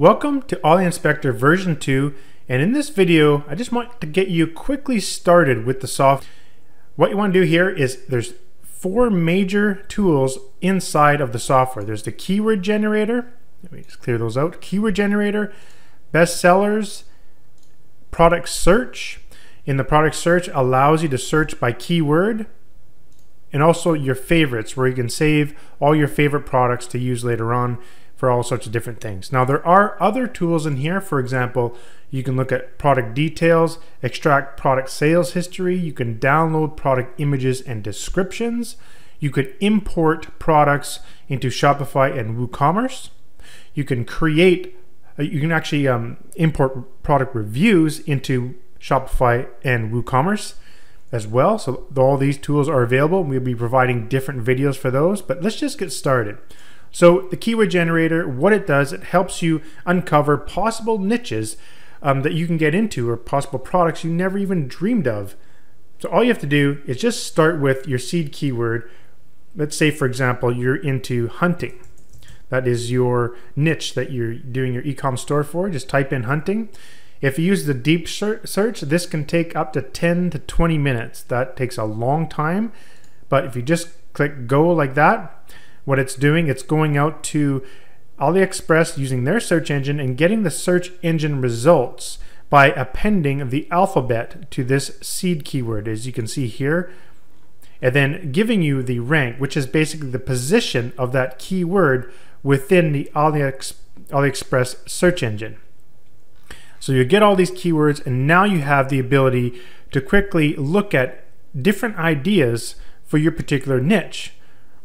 Welcome to Ali Inspector version 2 and in this video I just want to get you quickly started with the software. What you want to do here is there's four major tools inside of the software. There's the keyword generator, let me just clear those out, keyword generator, bestsellers, product search. In the product search allows you to search by keyword and also your favorites where you can save all your favorite products to use later on for all sorts of different things. Now there are other tools in here. For example, you can look at product details, extract product sales history. You can download product images and descriptions. You could import products into Shopify and WooCommerce. You can create, uh, you can actually um, import product reviews into Shopify and WooCommerce as well. So all these tools are available. We'll be providing different videos for those, but let's just get started. So the keyword generator, what it does, it helps you uncover possible niches um, that you can get into or possible products you never even dreamed of. So all you have to do is just start with your seed keyword. Let's say, for example, you're into hunting. That is your niche that you're doing your e-com store for. Just type in hunting. If you use the deep search, this can take up to 10 to 20 minutes. That takes a long time. But if you just click go like that, what it's doing, it's going out to AliExpress using their search engine and getting the search engine results by appending the alphabet to this seed keyword, as you can see here, and then giving you the rank, which is basically the position of that keyword within the AliExpress search engine. So you get all these keywords, and now you have the ability to quickly look at different ideas for your particular niche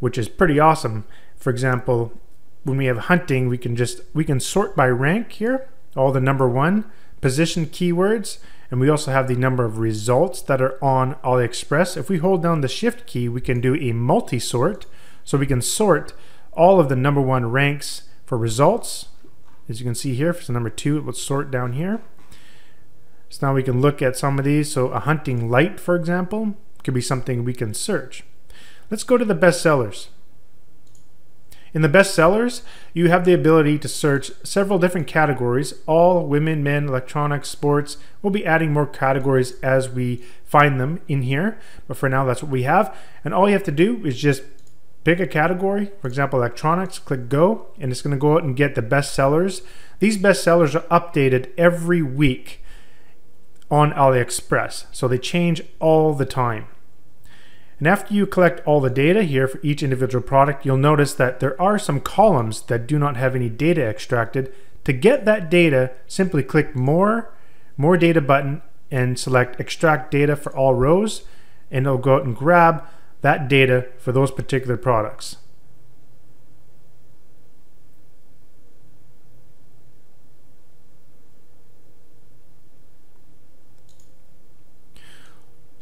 which is pretty awesome. For example, when we have hunting, we can just we can sort by rank here, all the number one position keywords, and we also have the number of results that are on AliExpress. If we hold down the shift key, we can do a multi-sort. So we can sort all of the number one ranks for results. As you can see here, for number two, it will sort down here. So now we can look at some of these. So a hunting light, for example, could be something we can search. Let's go to the bestsellers. In the bestsellers, you have the ability to search several different categories, all women, men, electronics, sports. We'll be adding more categories as we find them in here, but for now that's what we have. And all you have to do is just pick a category, for example, electronics, click go, and it's gonna go out and get the bestsellers. These bestsellers are updated every week on AliExpress, so they change all the time. And after you collect all the data here for each individual product, you'll notice that there are some columns that do not have any data extracted. To get that data, simply click More, More Data button and select Extract Data for all rows, and it'll go out and grab that data for those particular products.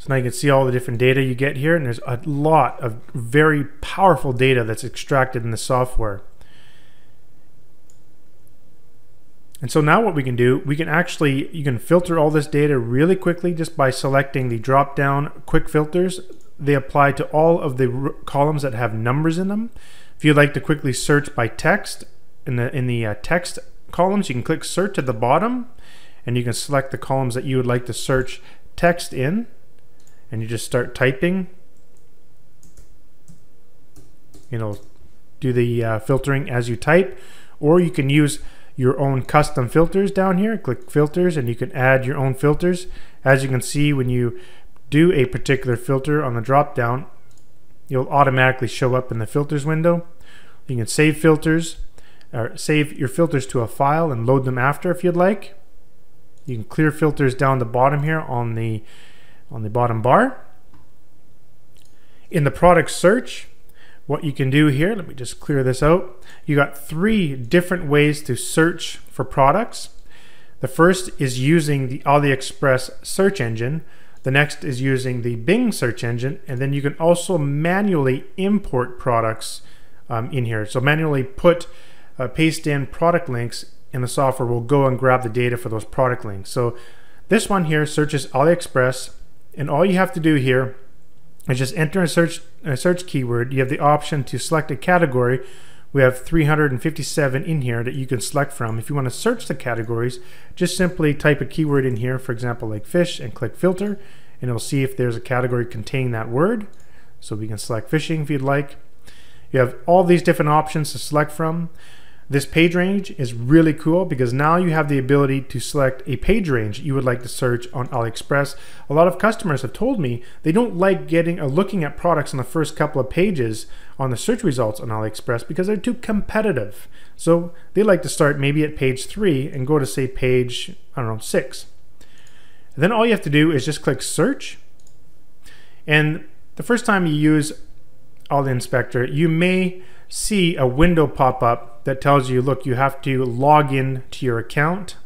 Now you can see all the different data you get here, and there's a lot of very powerful data that's extracted in the software. And so now what we can do, we can actually, you can filter all this data really quickly just by selecting the drop down quick filters. They apply to all of the columns that have numbers in them. If you'd like to quickly search by text, in the, in the uh, text columns, you can click search at the bottom and you can select the columns that you would like to search text in and you just start typing. You know do the uh, filtering as you type or you can use your own custom filters down here. Click filters and you can add your own filters. As you can see when you do a particular filter on the drop down you'll automatically show up in the filters window. You can save filters or save your filters to a file and load them after if you'd like. You can clear filters down the bottom here on the on the bottom bar. In the product search, what you can do here, let me just clear this out. You got three different ways to search for products. The first is using the AliExpress search engine. The next is using the Bing search engine. And then you can also manually import products um, in here. So manually put, uh, paste in product links and the software will go and grab the data for those product links. So this one here searches AliExpress and all you have to do here is just enter a search, a search keyword. You have the option to select a category, we have 357 in here that you can select from. If you want to search the categories, just simply type a keyword in here, for example, like fish, and click filter, and it'll see if there's a category containing that word. So we can select fishing if you'd like. You have all these different options to select from. This page range is really cool because now you have the ability to select a page range you would like to search on AliExpress. A lot of customers have told me they don't like getting or looking at products on the first couple of pages on the search results on AliExpress because they're too competitive. So they like to start maybe at page three and go to say page, I don't know, six. And then all you have to do is just click search. And the first time you use Ali Inspector, you may see a window pop up that tells you, look, you have to log in to your account.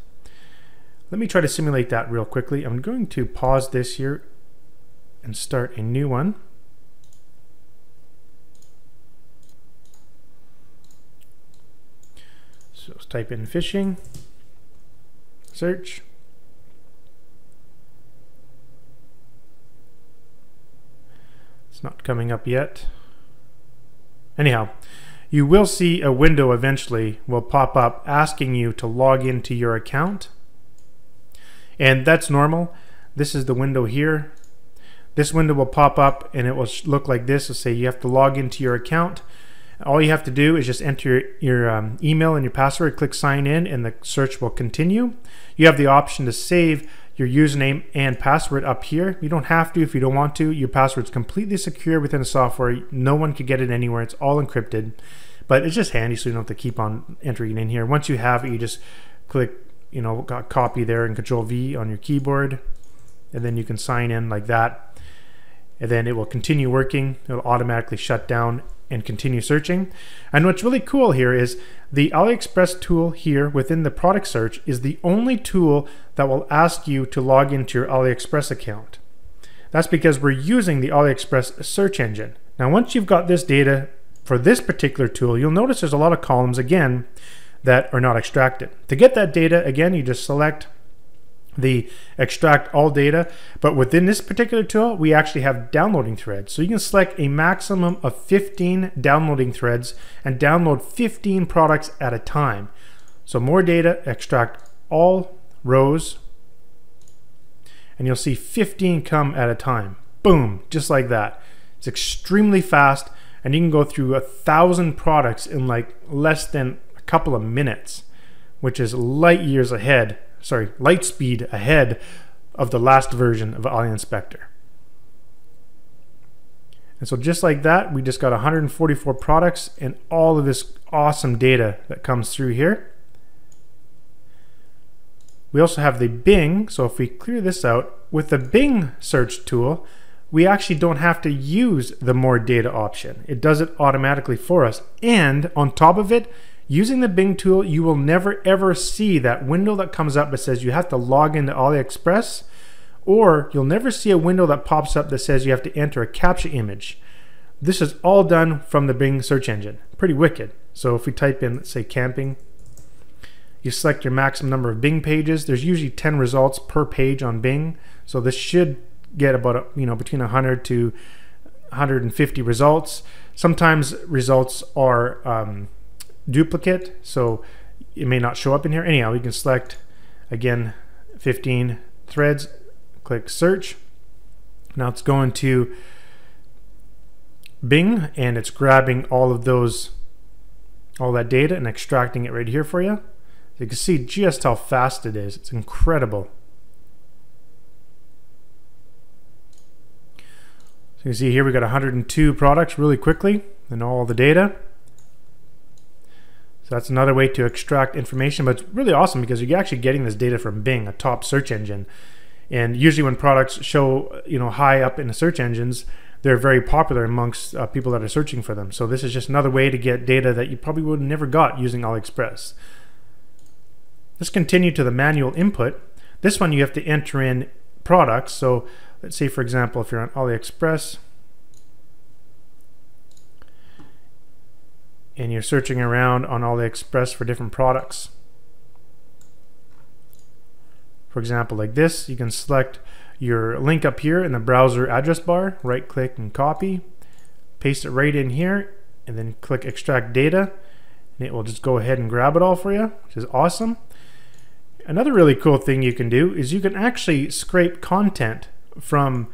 Let me try to simulate that real quickly. I'm going to pause this here and start a new one. So let's type in fishing, search. It's not coming up yet. Anyhow, you will see a window eventually will pop up asking you to log into your account. And that's normal. This is the window here. This window will pop up and it will look like this. It'll say you have to log into your account. All you have to do is just enter your, um, email and your password, click sign in, and the search will continue. You have the option to save your username and password up here. You don't have to if you don't want to. Your password's completely secure within the software. No one can get it anywhere. It's all encrypted. But it's just handy so you don't have to keep on entering in here. Once you have it, you just click, you know, copy there and control V on your keyboard. And then you can sign in like that. And then it will continue working. It'll automatically shut down and continue searching. And what's really cool here is the AliExpress tool here within the product search is the only tool that will ask you to log into your AliExpress account. That's because we're using the AliExpress search engine. Now once you've got this data for this particular tool, you'll notice there's a lot of columns again that are not extracted. To get that data, again, you just select the extract all data. But within this particular tool, we actually have downloading threads. So you can select a maximum of 15 downloading threads and download 15 products at a time. So more data, extract all rows, and you'll see 15 come at a time. Boom, just like that. It's extremely fast, and you can go through a thousand products in like less than a couple of minutes, which is light years ahead sorry, light speed ahead of the last version of Ali Inspector. And so just like that, we just got 144 products and all of this awesome data that comes through here. We also have the Bing, so if we clear this out, with the Bing search tool, we actually don't have to use the more data option. It does it automatically for us. And on top of it, Using the Bing tool, you will never ever see that window that comes up that says you have to log into AliExpress, or you'll never see a window that pops up that says you have to enter a CAPTCHA image. This is all done from the Bing search engine. Pretty wicked. So if we type in, let's say camping, you select your maximum number of Bing pages. There's usually 10 results per page on Bing. So this should get about, you know, between 100 to 150 results. Sometimes results are um, duplicate, so it may not show up in here. Anyhow, we can select, again, 15 threads, click search. Now it's going to Bing and it's grabbing all of those, all that data and extracting it right here for you. You can see just how fast it is. It's incredible. So you can see here we got 102 products really quickly and all the data. That's another way to extract information, but it's really awesome because you're actually getting this data from Bing, a top search engine. And usually when products show, you know, high up in the search engines, they're very popular amongst uh, people that are searching for them. So this is just another way to get data that you probably would have never got using AliExpress. Let's continue to the manual input. This one you have to enter in products. So let's say, for example, if you're on AliExpress, and you're searching around on AliExpress for different products. For example, like this, you can select your link up here in the browser address bar, right click and copy, paste it right in here, and then click extract data. and it will just go ahead and grab it all for you, which is awesome. Another really cool thing you can do is you can actually scrape content from,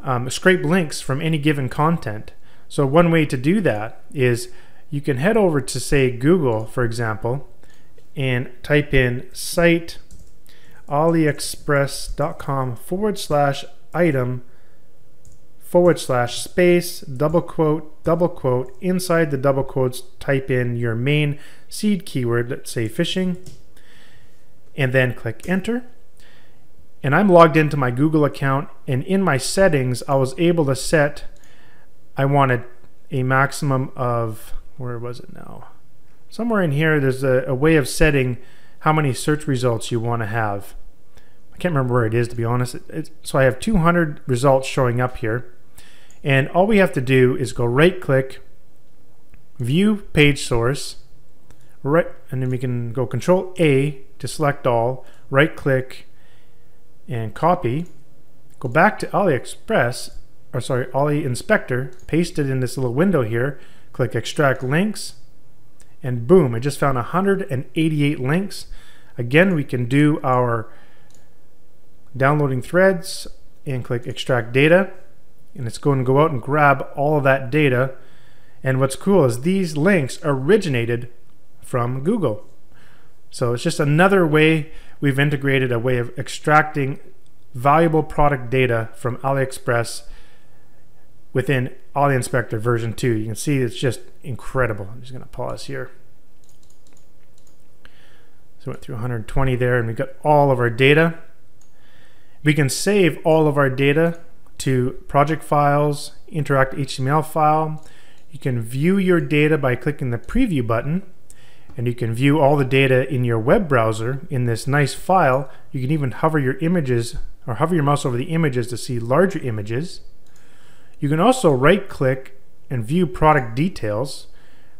um, scrape links from any given content. So one way to do that is you can head over to say Google, for example, and type in site aliexpress.com forward slash item forward slash space double quote double quote inside the double quotes type in your main seed keyword let's say fishing and then click enter. And I'm logged into my Google account and in my settings I was able to set I wanted a maximum of where was it now? Somewhere in here there's a, a way of setting how many search results you want to have. I can't remember where it is to be honest. It, it, so I have 200 results showing up here. And all we have to do is go right click view page source right and then we can go control A to select all right click and copy. Go back to AliExpress or sorry Ali Inspector paste it in this little window here click extract links and boom I just found 188 links. Again we can do our downloading threads and click extract data and it's going to go out and grab all of that data. And what's cool is these links originated from Google. So it's just another way we've integrated a way of extracting valuable product data from AliExpress within Ali Inspector version 2. You can see it's just incredible. I'm just going to pause here. So went through 120 there and we got all of our data. We can save all of our data to project files, interact HTML file. You can view your data by clicking the preview button and you can view all the data in your web browser in this nice file. You can even hover your images or hover your mouse over the images to see larger images. You can also right click and view product details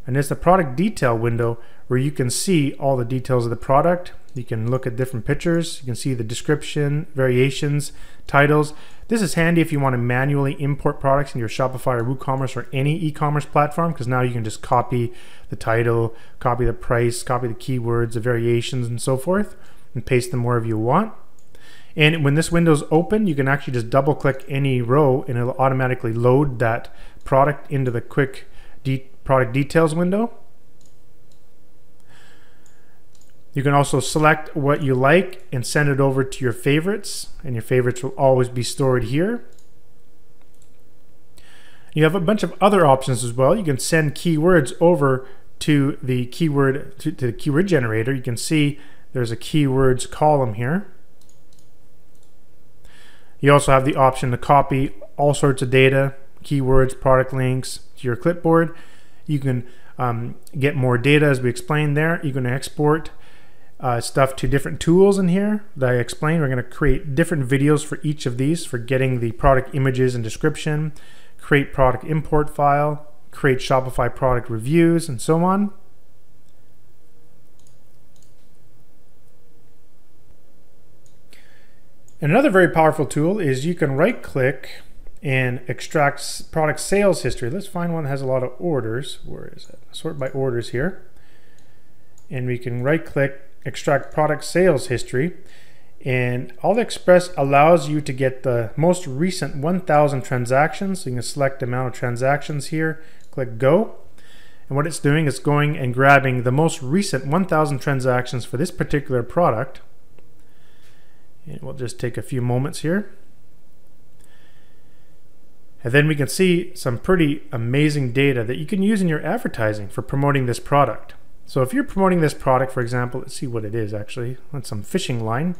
and it's the product detail window where you can see all the details of the product. You can look at different pictures. You can see the description, variations, titles. This is handy if you want to manually import products in your Shopify or WooCommerce or any e-commerce platform because now you can just copy the title, copy the price, copy the keywords, the variations, and so forth, and paste them wherever you want. And when this window is open, you can actually just double click any row and it'll automatically load that product into the quick de product details window. You can also select what you like and send it over to your favorites, and your favorites will always be stored here. You have a bunch of other options as well. You can send keywords over to the keyword to, to the keyword generator. You can see there's a keywords column here. You also have the option to copy all sorts of data, keywords, product links to your clipboard. You can um, get more data as we explained there. You can export uh, stuff to different tools in here that I explained. We're going to create different videos for each of these for getting the product images and description, create product import file, create Shopify product reviews, and so on. Another very powerful tool is you can right click and extract product sales history. Let's find one that has a lot of orders. Where is it? Sort by orders here. And we can right click extract product sales history. And AliExpress allows you to get the most recent 1,000 transactions. So you can select the amount of transactions here, click go. And what it's doing is going and grabbing the most recent 1,000 transactions for this particular product. And we'll just take a few moments here. And then we can see some pretty amazing data that you can use in your advertising for promoting this product. So if you're promoting this product, for example, let's see what it is actually. That's some fishing line.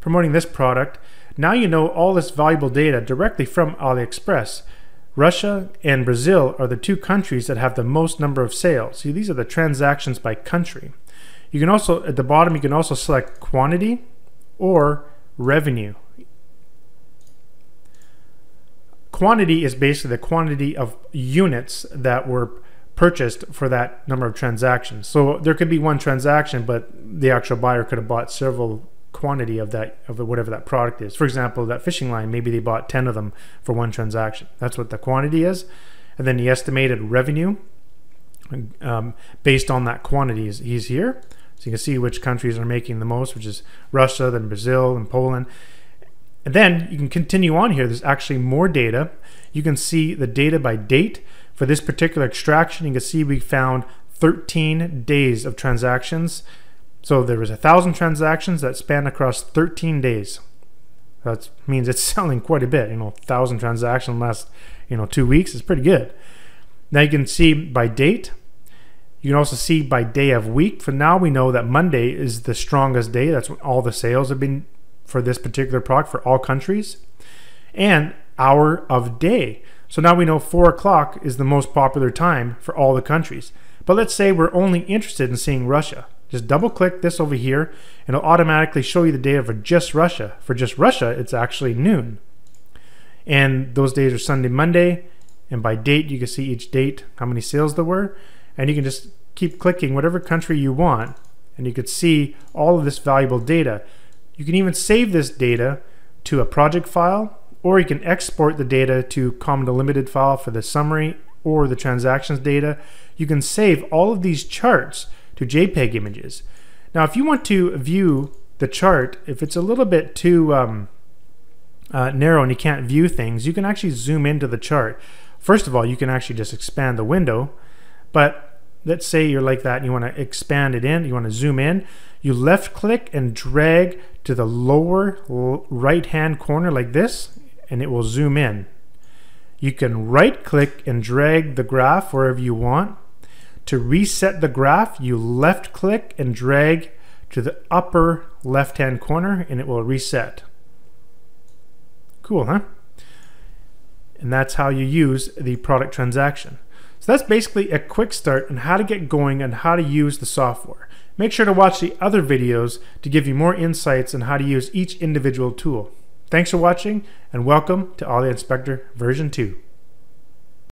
Promoting this product. Now you know all this valuable data directly from AliExpress. Russia and Brazil are the two countries that have the most number of sales. See, these are the transactions by country. You can also, at the bottom, you can also select quantity or revenue. Quantity is basically the quantity of units that were purchased for that number of transactions. So there could be one transaction, but the actual buyer could have bought several quantity of that of whatever that product is. For example, that fishing line, maybe they bought 10 of them for one transaction. That's what the quantity is. And then the estimated revenue um, based on that quantity. is he's here. So you can see which countries are making the most, which is Russia, then Brazil, and Poland. And then you can continue on here. There's actually more data. You can see the data by date. For this particular extraction, you can see we found 13 days of transactions. So there was a thousand transactions that span across 13 days. That means it's selling quite a bit. You know, thousand transactions last you know two weeks is pretty good. Now you can see by date. You can also see by day of week. For now, we know that Monday is the strongest day. That's when all the sales have been for this particular product for all countries. And hour of day. So now we know 4 o'clock is the most popular time for all the countries. But let's say we're only interested in seeing Russia. Just double click this over here and it'll automatically show you the data for just Russia. For just Russia, it's actually noon. And those days are Sunday, Monday. And by date, you can see each date, how many sales there were. And you can just keep clicking whatever country you want. And you could see all of this valuable data. You can even save this data to a project file, or you can export the data to Comma Delimited file for the summary or the transactions data. You can save all of these charts to JPEG images. Now, if you want to view the chart, if it's a little bit too um, uh, narrow and you can't view things, you can actually zoom into the chart. First of all, you can actually just expand the window, but let's say you're like that and you want to expand it in, you want to zoom in, you left click and drag to the lower right hand corner like this, and it will zoom in. You can right click and drag the graph wherever you want. To reset the graph, you left click and drag to the upper left hand corner and it will reset. Cool, huh? And that's how you use the product transaction. So that's basically a quick start on how to get going and how to use the software. Make sure to watch the other videos to give you more insights on how to use each individual tool. Thanks for watching and welcome to Ali Inspector version 2.